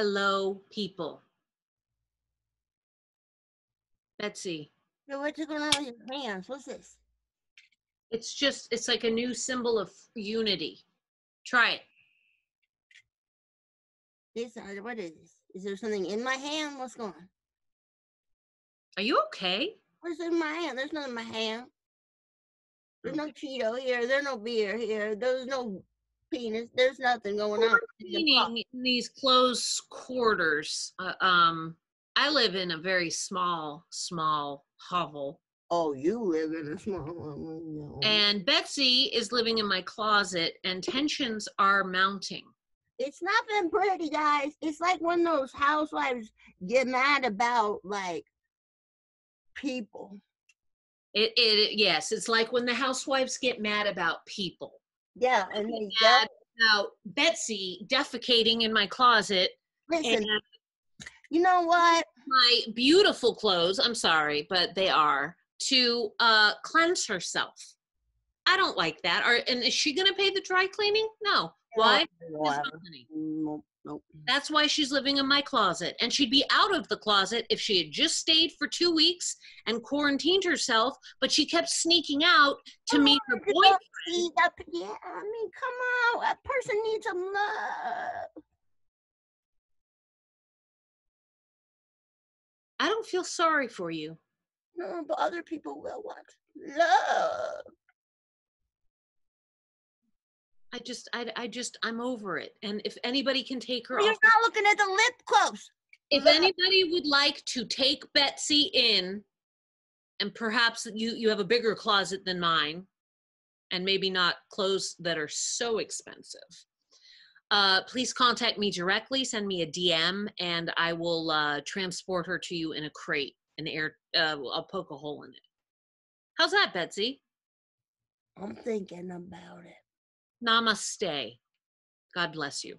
Hello, people. Betsy, So what's going on with your hands? What's this? it's just, it's like a new symbol of unity. Try it. This uh, what is this? Is there something in my hand? What's going on? Are you okay? What's in my hand? There's nothing in my hand. There's no Cheeto here. There's no beer here. There's no penis. There's nothing going on. in the in these close quarters. Uh, um, I live in a very small, small hovel. Oh, you live in a small one. And Betsy is living in my closet, and tensions are mounting. It's nothing pretty, guys. It's like when those housewives get mad about like people. It, it, yes, it's like when the housewives get mad about people. Yeah, and they about Betsy defecating in my closet listen. and You know what? my beautiful clothes. I'm sorry, but they are to uh, cleanse herself. I don't like that. Are and is she gonna pay the dry cleaning? No. Why? There's no Whatever. money. Nope. That's why she's living in my closet. And she'd be out of the closet if she had just stayed for two weeks and quarantined herself, but she kept sneaking out to Come meet her on, just boyfriend. eat up- Yeah, I mean, come on. A person needs some love. I don't feel sorry for you. No, but other people will want love. I just, I, I just, I'm over it. And if anybody can take her You're off, not looking at the lip close. if love. anybody would like to take Betsy in, and perhaps you, you have a bigger closet than mine, and maybe not clothes that are so expensive. Uh, please contact me directly. Send me a DM, and I will uh, transport her to you in a crate. An air, uh, I'll poke a hole in it. How's that, Betsy? I'm thinking about it. Namaste. God bless you.